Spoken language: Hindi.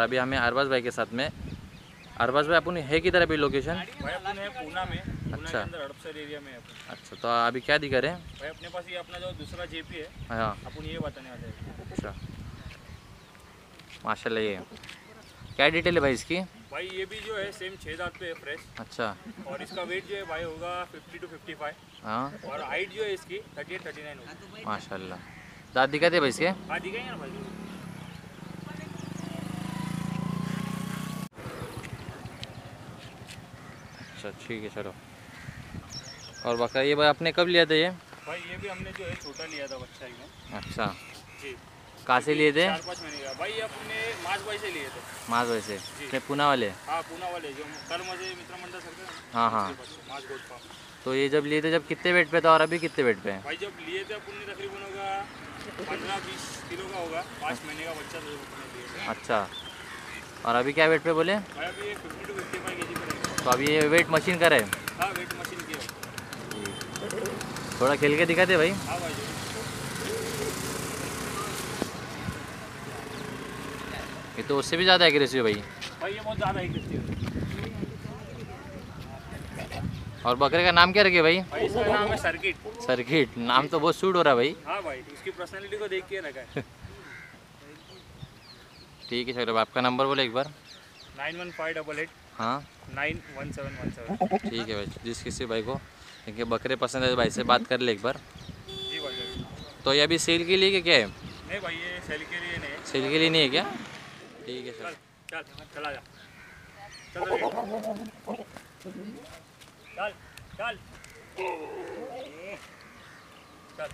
अभी हमें अरबाज भाई के साथ में अरबाज भाई अपन है किधर अभी लोकेशन अच्छा। अच्छा तो अभी क्या दिखा रहे हैं? भाई अपने पास ये अपना जो दूसरा जेपी है हाँ। अपन ये बताने वाले हैं। अच्छा। माशाल्लाह ये। क्या डिटेल है भाई इसकी? भाई ये भी जो है सेम छः दांत पे है फ्रेश अच्छा। और इसका वेट जो है भाई होगा 50 टू 55 हाँ। और हाइट जो है इसकी 38 39 होगी। माशाल्लाह। दाँत दिखाते भाई इसके? हाँ दिखाएँगे ना भाई? अच्छा ठीक है चलो। और बकरा ये भाई आपने कब लिया था ये? भाई ये भी हमने जो है छोटा लिया था बच्चा एकदम अच्छा। जी। कहाँ से लिए थे? पाँच महीने का। भाई अपने मार्च भाई से लिए थे। माज भाई से? अपने पूना वाले? हाँ पूना वाले जो कल मुझे मित्र मंडल सर हाँ हाँ। मार्च गोट तो ये जब लिए थे जब कितने वेट पे था और अभी कितने वेट पे है? भाई जब लिए थे अपन तकरीबन होगा पंद्रह बीस किलो का होगा। पाँच महीने का बच्चा अच्छा। और अभी क्या वेट पे बोले? भाई अभी फिफ्टी टू फिफ्टी तो अभी ये वेट मशीन का है हाँ वेट मशीन की थोड़ा खेल के दिखाते भाई। हाँ भाई ये तो उससे भी ज़्यादा एग्रेसिव है भाई। भाई ये बहुत ज़्यादा ही है। और बकरे का नाम क्या रखे भाई? भाई इसका नाम है सर्किट। सर्किट। नाम तो बहुत सूट हो रहा है भाई। हाँ भाई उसकी पर्सनैलिटी को देख के रखा है। ठीक है सर आपका नंबर बोले एक बार। Nine one five double eight. हाँ। Nine one seven one seven. ठीक है भाई जिस किसी भाई को। देखिए बकरे पसंद है तो भाई से बात कर ले एक बार। जी भाई तो ये अभी सेल के लिए क्या है? नहीं भाई ये सेल के लिए नहीं है। सेल के लिए नहीं है क्या? ठीक है सर। चल चला जा। चल। चल। चल। चल।